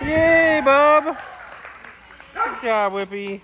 Yay, Bob. Good job, Whippy.